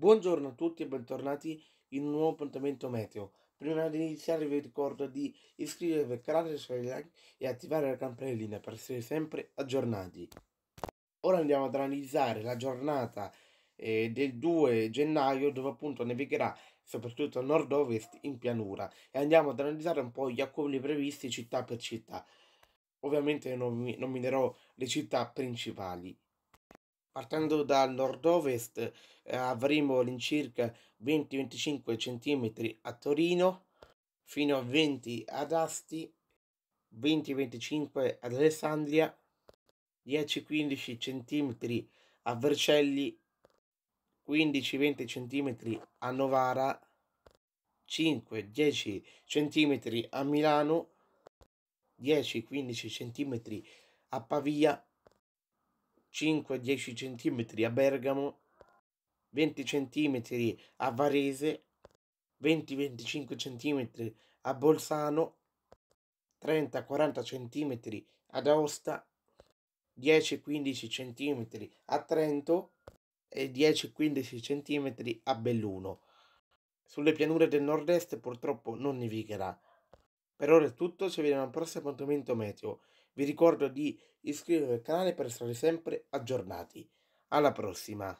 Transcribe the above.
Buongiorno a tutti e bentornati in un nuovo appuntamento meteo. Prima di iniziare vi ricordo di iscrivervi al canale, e attivare la campanellina per essere sempre aggiornati. Ora andiamo ad analizzare la giornata eh, del 2 gennaio dove appunto nevigherà soprattutto a nord-ovest in pianura e andiamo ad analizzare un po' gli accumuli previsti città per città. Ovviamente non nominerò le città principali. Partendo dal nord-ovest eh, avremo all'incirca 20-25 cm a Torino, fino a 20 ad Asti, 20-25 ad Alessandria, 10-15 cm a Vercelli, 15-20 cm a Novara, 5-10 cm a Milano, 10-15 cm a Pavia, 5-10 cm a Bergamo, 20 cm a Varese, 20-25 cm a Bolzano, 30-40 cm ad Aosta, 10-15 cm a Trento e 10-15 cm a Belluno. Sulle pianure del nord-est purtroppo non nevigherà. Per ora è tutto, ci vediamo al prossimo appuntamento meteo. Vi ricordo di iscrivervi al canale per essere sempre aggiornati. Alla prossima!